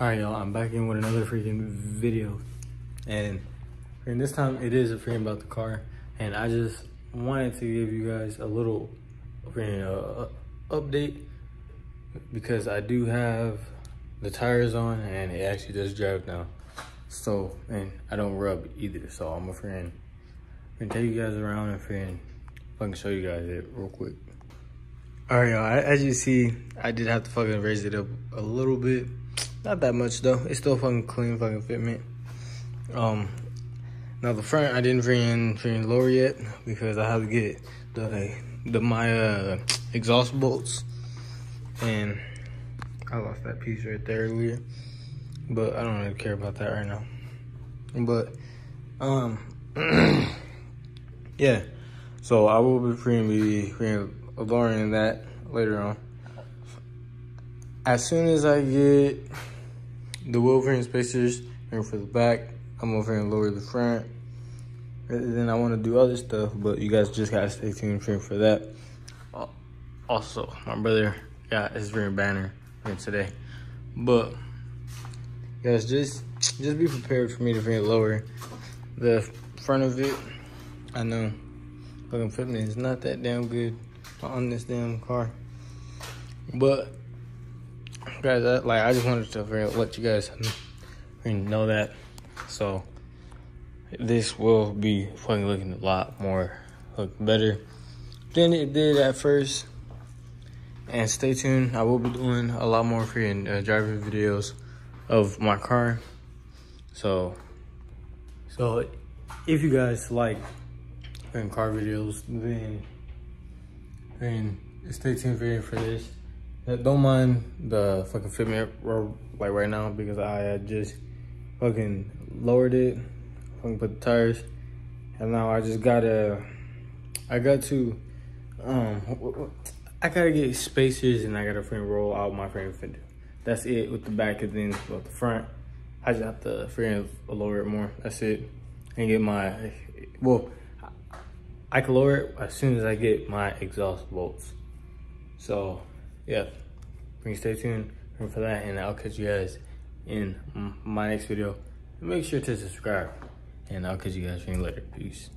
Alright y'all, I'm back in with another freaking video. And, and this time it is a freaking about the car. And I just wanted to give you guys a little freaking uh, update. Because I do have the tires on and it actually does drive now. So, and I don't rub either. So I'm a friend I'm gonna take you guys around and friend, I can show you guys it real quick. All right, y'all, as you see, I did have to fucking raise it up a little bit. Not that much though. It's still fucking clean fucking fitment. Um, now the front I didn't bring in, bring in lower yet because I have to get the the my uh, exhaust bolts and I lost that piece right there earlier, but I don't really care about that right now. But um, yeah. So I will be freeing be freeing lowering that later on. As soon as I get the Wolverine spacers here for the back. I'm over here and lower the front. And then I want to do other stuff, but you guys just gotta stay tuned for that. Also, my brother got his ring banner today, but guys, just just be prepared for me to bring lower. The front of it, I know, fucking fitment is not that damn good on this damn car, but guys, I, like I just wanted to let you guys know that. So this will be fucking looking a lot more look better than it did at first. And stay tuned. I will be doing a lot more free and uh, driving videos of my car. So, so if you guys like car videos, then then stay tuned for for this. Don't mind the fucking fitment like right now because I just fucking lowered it, fucking put the tires, and now I just gotta, I got to, um, I gotta get spacers and I gotta frame roll out my frame fender. That's it with the back and then with the front. I just have to frame lower it more. That's it. And get my, well, I can lower it as soon as I get my exhaust bolts. So yeah, please stay tuned for that and I'll catch you guys in my next video. Make sure to subscribe and I'll catch you guys later. Peace.